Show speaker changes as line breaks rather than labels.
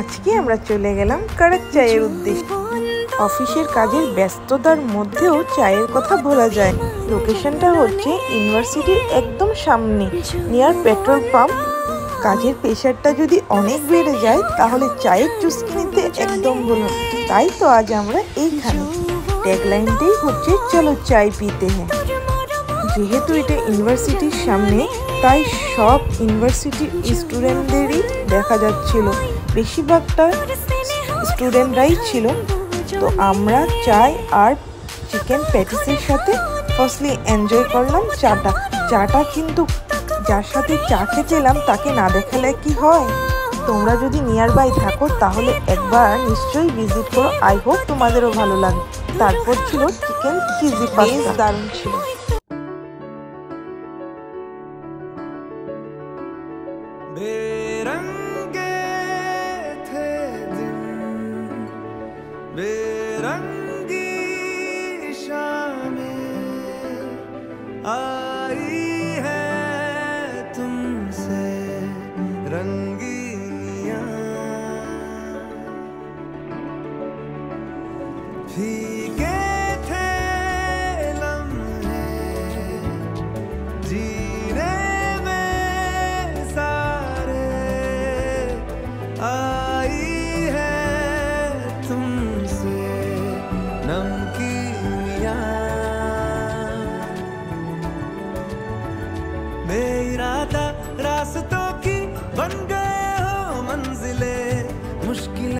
আজকে আমরা চলে গেলাম কড়ক চায়ের উদ্দেশ্যে। অফিসের কাজের ব্যস্ততার মধ্যেও চায়ের কথা ভোলা যায়। লোকেশনটা হচ্ছে ইউনিভার্সিটির একদম সামনে নিয়ার পেট্রোল পাম্প কাজের প্রেশারটা যদি অনেক বেড়ে যায়, তাহলে চায়ের চুস্কি নিতে একদম বলুন। তাই তো আজ আমরা এইখানে। ট্যাগলাইনটাই হচ্ছে, চলো চাই পিতে হ্যাঁ। যেহেতু এটা ইউনিভার্সিটির সামনে, তাই সব ইউনিভার্সিটির স্টুডেন্টদেরই দেখা যাচ্ছিল। বেশিরভাগটা স্টুডেন্টরাই ছিল। তো আমরা চাই আর চিকেন প্যাটিসের সাথে ফার্স্টলি এনজয় করলাম চাটা। চাটা কিন্তু যার সাথে চা খেতেলাম তাকে না দেখালে কি হয়? তোমরা যদি নিয়ার বাই থাকো তাহলে একবার নিশ্চয়ই ভিজিট করো। আই হোপ তোমাদেরও ভালো লাগে। তারপর ছিল চিকেন চিজি পাস্তা দারুণ ছিল।
Baby बेरंगी शामें आई है तुमसे रंगीनिया। फीके राता रास्तों